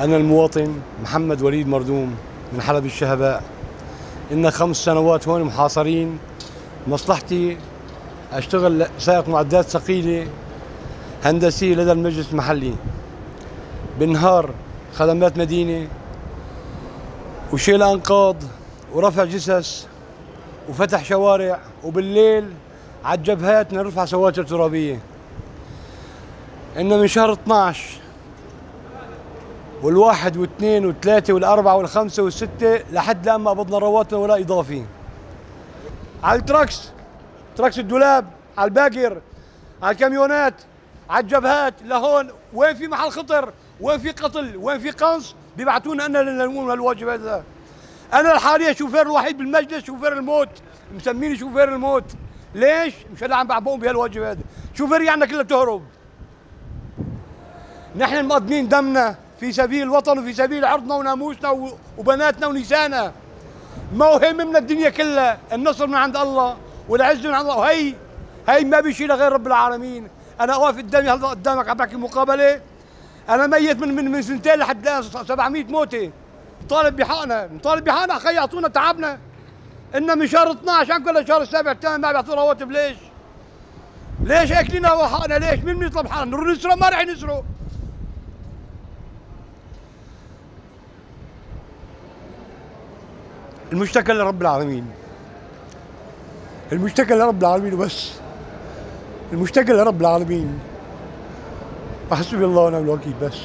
أنا المواطن محمد وليد مردوم من حلب الشهباء. إن خمس سنوات هون محاصرين مصلحتي أشتغل سائق معدات ثقيلة هندسية لدى المجلس المحلي. بالنهار خدمات مدينة وشيل أنقاض ورفع جثث وفتح شوارع وبالليل على الجبهات نرفع سواتر ترابية. إن من شهر 12 والواحد واثنين والثلاثة والأربعة والخمسة والستة لحد الآن ما قبضنا رواتبنا ولا إضافي. على التراكس. تراكس الدولاب على الباقر على الكاميونات على الجبهات لهون. وين في محل خطر؟ وين في قتل؟ وين في قنص؟ بيبعتونا أنا لنقوم هالواجب هذا. أنا الحالية شوفير الوحيد بالمجلس شوفير الموت. مسميني شوفير الموت. ليش؟ مش أنا عم بعبون بهالواجب هذا. شوفير يعني كلها بتهرب نحن مقدمين دمنا. في سبيل الوطن وفي سبيل عرضنا وناموسنا وبناتنا ونسائنا ما هو الدنيا كلها النصر من عند الله والعز من عند الله. وهي هي ما بيشيلها غير رب العالمين. أنا واقف قدامي هلا قدامك عم بحكي مقابلة؟ أنا ميت من من, من سنتين لحد الآن 700 موتة. نطالب بحقنا نطالب بحقنا أخي اعطونا تعبنا. إن من شهر 12 عن كل شهر السابع الثامن ما بيعطونا رواتب. ليش؟ ليش أكلنا حقنا ليش؟ مين بيطلب حقنا؟ نروح نسرق؟ ما راح نسرق. المشتكى لرب العالمين. المشتكى لرب العالمين وبس. المشتكى لرب العالمين. وحسبي الله ونعم الوكيل بس.